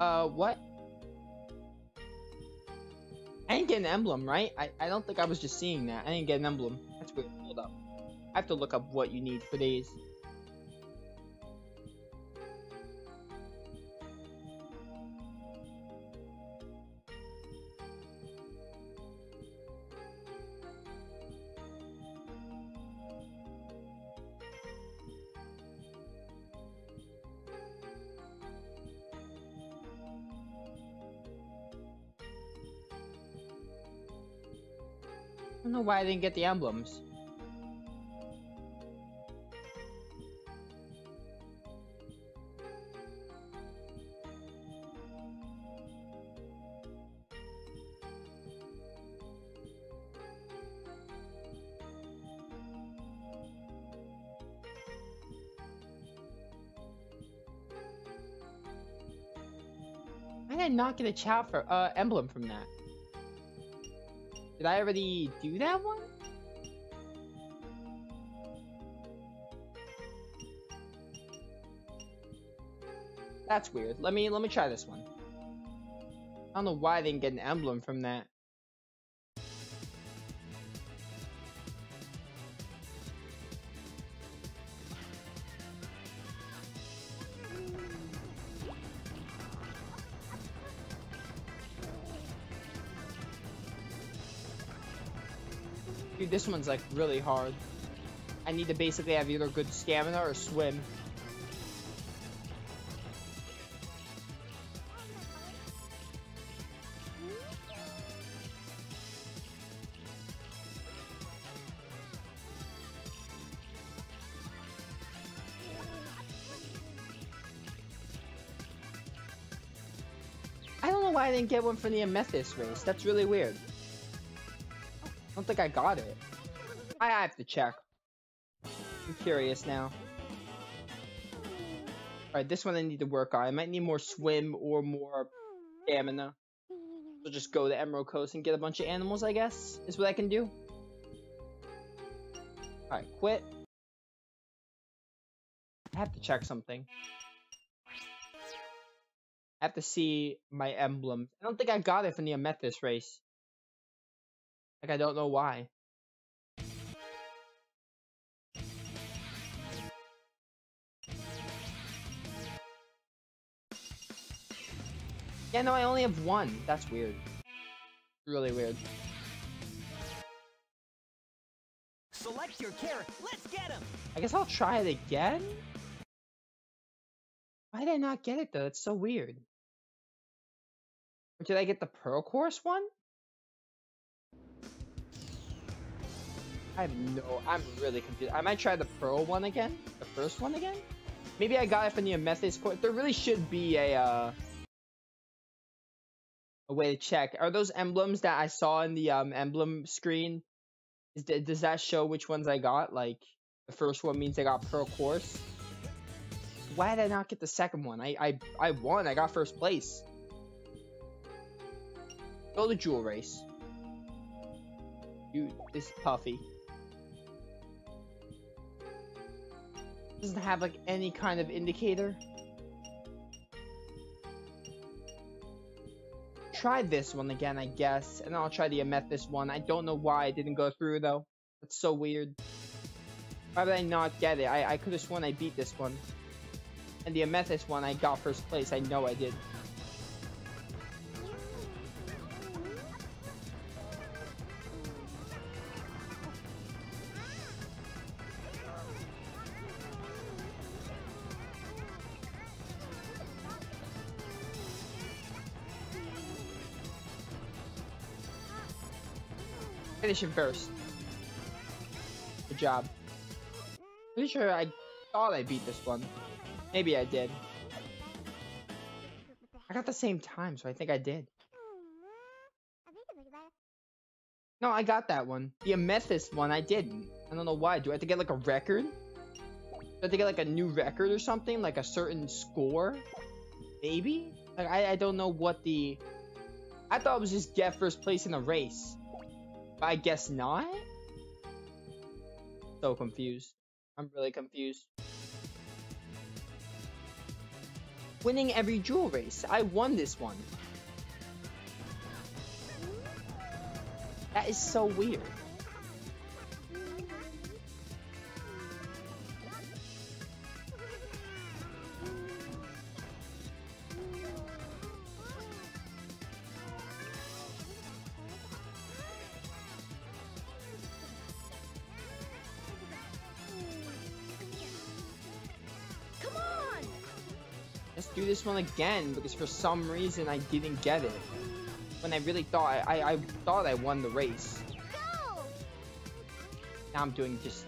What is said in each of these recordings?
Uh, what? I didn't get an emblem, right? I, I don't think I was just seeing that. I didn't get an emblem. That's weird. Hold up. I have to look up what you need for these. Why I didn't get the emblems. Why did not get a Chao for uh emblem from that? Did I already do that one? That's weird. Let me let me try this one. I don't know why I didn't get an emblem from that. Dude, this one's like really hard. I need to basically have either good stamina or swim. I don't know why I didn't get one for the Amethyst race. That's really weird. I don't think I got it. I have to check. I'm curious now. Alright, this one I need to work on. I might need more swim or more stamina. So just go to Emerald Coast and get a bunch of animals, I guess, is what I can do. Alright, quit. I have to check something. I have to see my emblems. I don't think I got it from the Amethyst race. Like, I don't know why. Yeah, no, I only have one. That's weird. Really weird. Select your character. Let's get him. I guess I'll try it again? Why did I not get it though? It's so weird. Or did I get the Pearl Course one? I have no, I'm really confused. I might try the Pearl one again? The first one again? Maybe I got it from the Amethyst course. There really should be a, uh, a way to check. Are those emblems that I saw in the um emblem screen? Is th- does that show which ones I got? Like the first one means I got Pearl Course. Why did I not get the second one? I I I won. I got first place. Go to Jewel Race. You this puffy. Doesn't have like any kind of indicator. try this one again, I guess, and I'll try the Amethyst one. I don't know why I didn't go through, though. That's so weird. Why did I not get it? I, I could have sworn I beat this one. And the Amethyst one, I got first place. I know I did. Finish him first. Good job. Pretty sure I thought I beat this one. Maybe I did. I got the same time, so I think I did. No, I got that one. The Amethyst one, I didn't. I don't know why. Do I have to get like a record? Do I have to get like a new record or something? Like a certain score? Maybe? Like, I, I don't know what the... I thought it was just get first place in a race. I guess not? So confused. I'm really confused. winning every jewel race. I won this one. That is so weird. Let's do this one again because for some reason I didn't get it. When I really thought I, I, I thought I won the race. Go! Now I'm doing just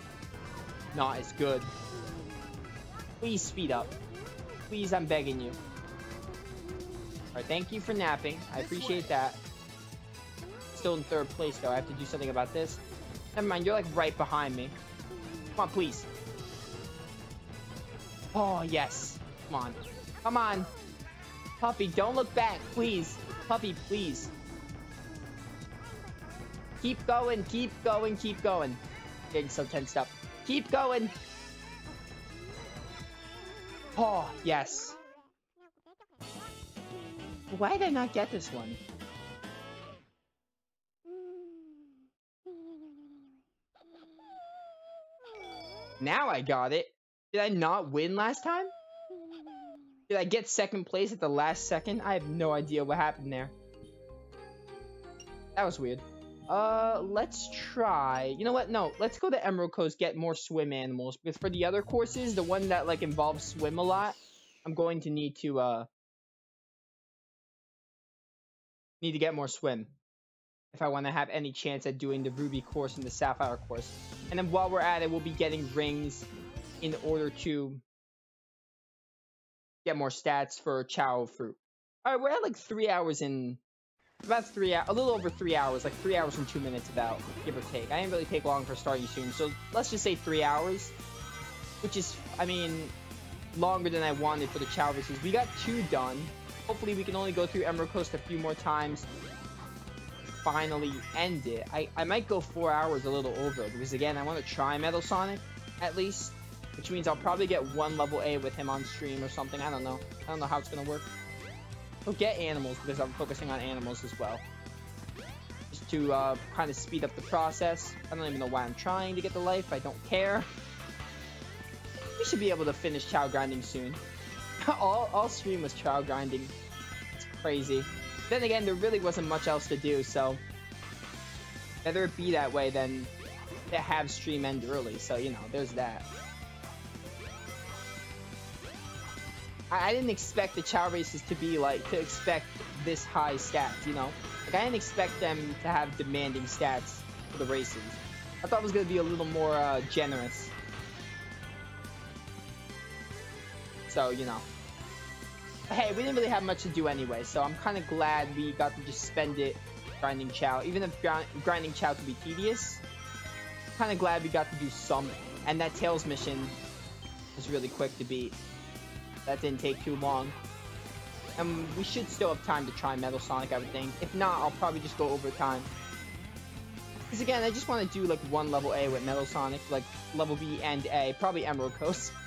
not as good. Please speed up. Please, I'm begging you. Alright, thank you for napping. I appreciate that. Still in third place though. I have to do something about this. Never mind, you're like right behind me. Come on, please. Oh, yes. Come on. Come on. Puppy, don't look back, please. Puppy, please. Keep going, keep going, keep going. Getting so tensed up. Keep going. Oh, yes. Why did I not get this one? Now I got it. Did I not win last time? Did I get second place at the last second? I have no idea what happened there. That was weird. Uh, let's try. You know what? No, let's go to Emerald Coast, get more swim animals. Because for the other courses, the one that like involves swim a lot, I'm going to need to uh need to get more swim if I want to have any chance at doing the Ruby course and the Sapphire course. And then while we're at it, we'll be getting rings in order to get more stats for Chao Fruit. Alright, we're at like three hours in about three a little over three hours, like three hours and two minutes about, give or take. I didn't really take long for starting soon, so let's just say three hours. Which is, I mean, longer than I wanted for the Chao races. We got two done. Hopefully we can only go through Emerald Coast a few more times. Finally end it. I, I might go four hours a little over, because again, I want to try Metal Sonic, at least. Which means I'll probably get one level A with him on stream or something. I don't know. I don't know how it's gonna work. I'll get animals because I'm focusing on animals as well. Just to uh, kind of speed up the process. I don't even know why I'm trying to get the life. I don't care. We should be able to finish Chao grinding soon. all, all stream was Chao grinding. It's crazy. Then again, there really wasn't much else to do, so... Better it be that way than to have stream end early, so, you know, there's that. I, I didn't expect the Chao races to be like, to expect this high stats, you know? Like, I didn't expect them to have demanding stats for the races. I thought it was to be a little more uh, generous. So, you know. But hey, we didn't really have much to do anyway, so I'm kind of glad we got to just spend it grinding Chao. Even if grind grinding Chao could be tedious, kind of glad we got to do some. And that Tails mission was really quick to beat. That didn't take too long. And we should still have time to try Metal Sonic, I would think. If not, I'll probably just go over time. Because again, I just want to do like one level A with Metal Sonic, like level B and A, probably Emerald Coast.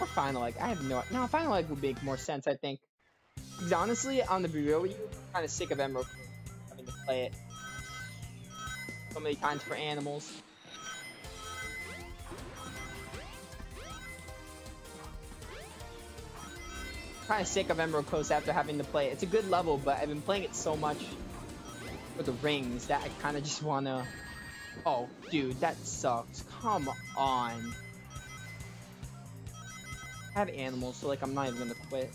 Or Final Egg, I have no No, Final Egg would make more sense, I think. Because honestly, on the be real with you, I'm kind of sick of Emerald Coast having to play it so many times for animals. Kind of sick of Emerald Coast after having to play it. It's a good level, but I've been playing it so much with the rings that I kind of just want to... Oh, dude, that sucks. Come on. I have animals, so like I'm not even gonna quit.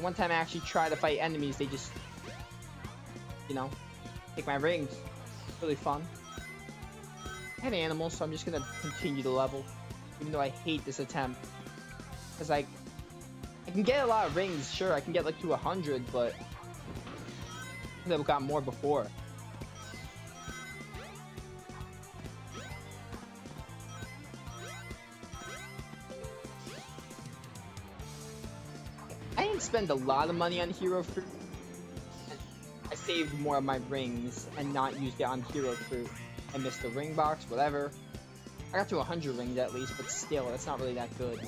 One time I actually tried to fight enemies, they just, you know, take my rings. It's Really fun. I had animals, so I'm just gonna continue the level, even though I hate this attempt. Cause like, I can get a lot of rings, sure, I can get like to a hundred, but I've got more before. I didn't spend a lot of money on Hero Fruit. I saved more of my rings and not used it on Hero Fruit. I missed the ring box, whatever. I got to 100 rings at least, but still, that's not really that good.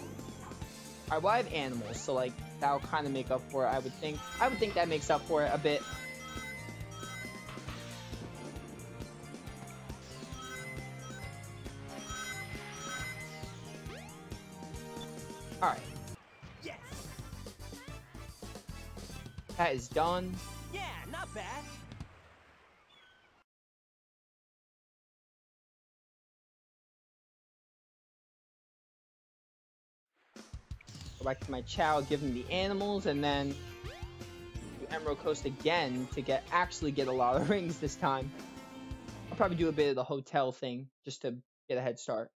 Alright, well I have animals, so like that'll kind of make up for it. I would think. I would think that makes up for it a bit. Alright, Yes. that is done. Yeah, not bad. To my Chao, give him the animals, and then do Emerald Coast again to get actually get a lot of rings this time. I'll probably do a bit of the hotel thing just to get a head start.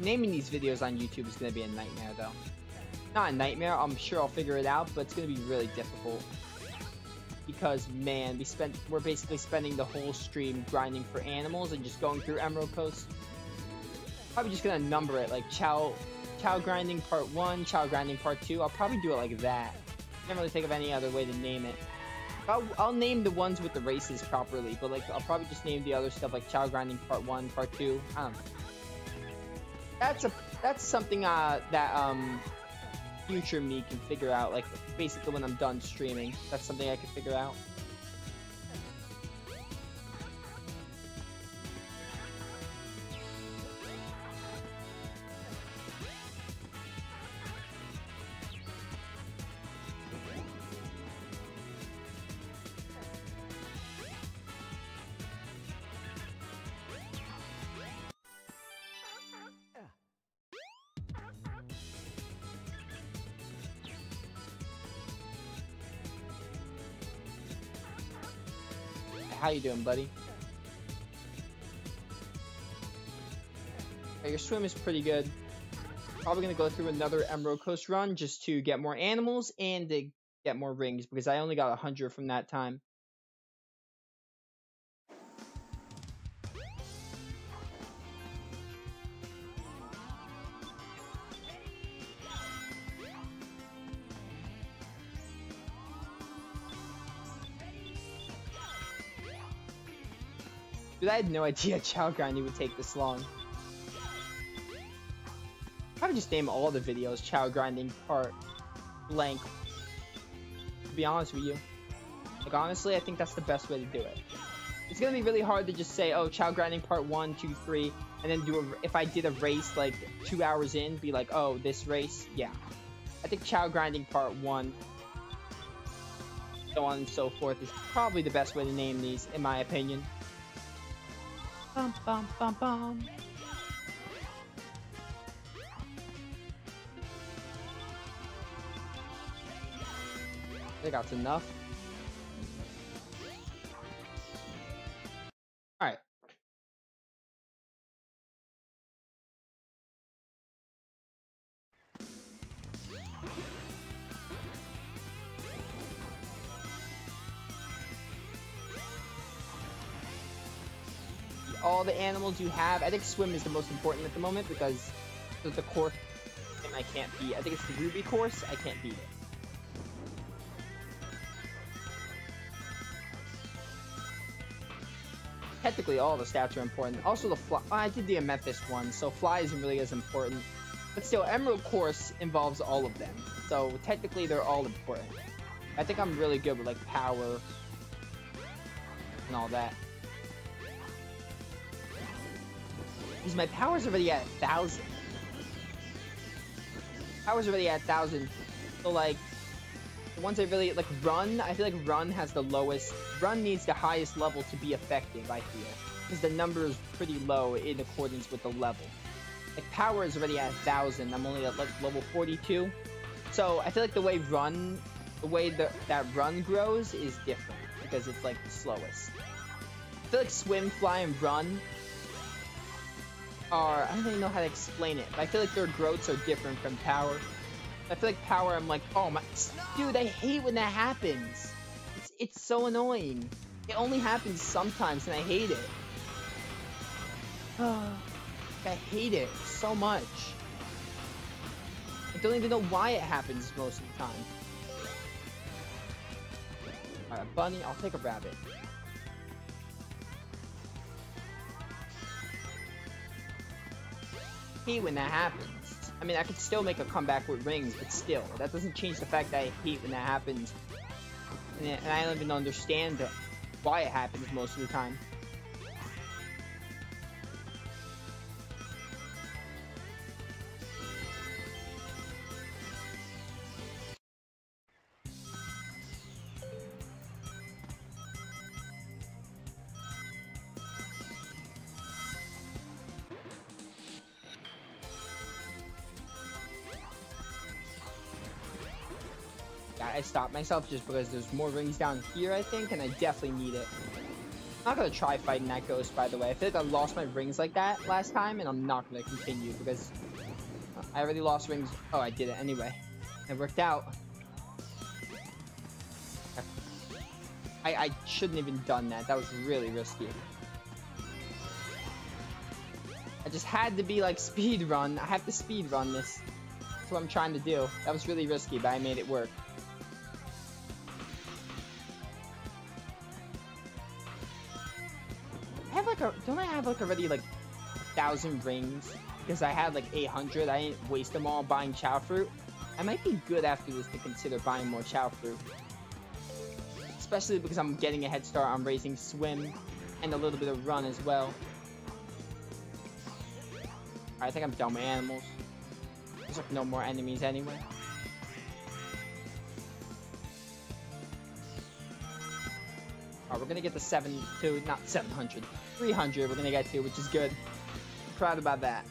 Naming these videos on YouTube is going to be a nightmare though. Not a nightmare, I'm sure I'll figure it out, but it's going to be really difficult because man, we spent we're basically spending the whole stream grinding for animals and just going through Emerald Coast. Probably just gonna number it like Chao Chao grinding part one, Chao grinding part two. I'll probably do it like that. Can't really think of any other way to name it. I'll, I'll name the ones with the races properly, but like I'll probably just name the other stuff like Chao grinding part one, part two. I don't know. That's a that's something uh that um future me can figure out, like basically when I'm done streaming. That's something I can figure out. How you doing, buddy? Okay, your swim is pretty good. Probably gonna go through another Emerald Coast run just to get more animals and to get more rings because I only got a hundred from that time. Dude, I had no idea Chao Grinding would take this long. I Probably just name all the videos Chao Grinding part blank. To be honest with you. Like, honestly, I think that's the best way to do it. It's gonna be really hard to just say, oh, Chao Grinding part one, two, three, and then do a, if I did a race like two hours in, be like, oh, this race, yeah. I think Chao Grinding part one, so on and so forth, is probably the best way to name these, in my opinion. Bum, bum, bum, bum. I think that's enough. The animals you have. I think swim is the most important at the moment because the, course I can't beat. I think it's the Ruby course. I can't beat it. Technically, all the stats are important. Also, the fly. Oh, I did the Amethyst one, so fly isn't really as important. But still, Emerald course involves all of them. So technically, they're all important. I think I'm really good with like power and all that. Because my power's already at 1,000. Power's already at 1,000. So, like, the ones I really, like, Run, I feel like Run has the lowest, Run needs the highest level to be effective, I feel. Because the number is pretty low in accordance with the level. Like, Power is already at 1,000, I'm only at, like, level 42. So, I feel like the way Run, the way the, that Run grows is different. Because it's, like, the slowest. I feel like Swim, Fly, and Run are I don't even know how to explain it, but I feel like their growths are different from power. I feel like power, I'm like, oh my, dude, I hate when that happens. It's it's so annoying. It only happens sometimes, and I hate it. I hate it so much. I don't even know why it happens most of the time. Alright, bunny, I'll take a rabbit. Hate when that happens. I mean, I could still make a comeback with rings, but still, that doesn't change the fact that I hate when that happens. And, and I don't even understand why it happens most of the time. I stopped myself just because there's more rings down here, I think, and I definitely need it. I'm not gonna try fighting that ghost, by the way. I feel like I lost my rings like that last time, and I'm not gonna continue because I already lost rings. Oh, I did it anyway. It worked out. I, I shouldn't have even done that. That was really risky. I just had to be like speed run. I have to speed run this. That's what I'm trying to do. That was really risky, but I made it work. Like already like thousand rings because I had like 800. I didn't waste them all buying Chao fruit. I might be good after this to consider buying more Chao fruit, especially because I'm getting a head start on raising swim and a little bit of run as well. I think I'm done with animals. There's like no more enemies anyway. Alright, we're gonna get the 7 to, not 700, 300 we're gonna get to, which is good. Proud about that.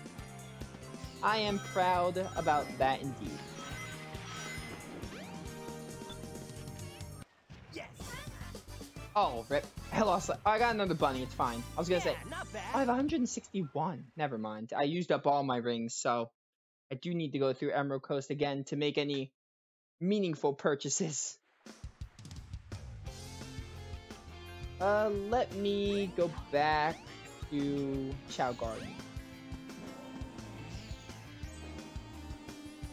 I am proud about that indeed. Yes. Oh, rip. I lost, I got another bunny, it's fine. I was gonna yeah, say, not bad. I have 161. Never mind. I used up all my rings, so I do need to go through Emerald Coast again to make any meaningful purchases. Uh, let me go back to Chao Garden.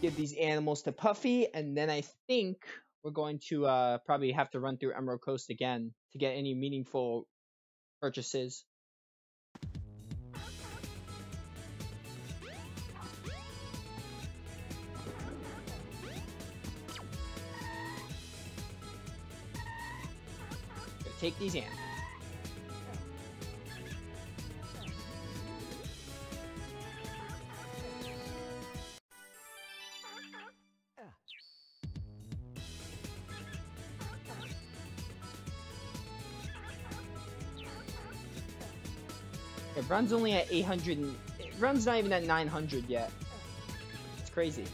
Give these animals to Puffy, and then I think we're going to uh, probably have to run through Emerald Coast again to get any meaningful purchases. Take these animals. It runs only at 800 and it runs not even at 900 yet. It's crazy.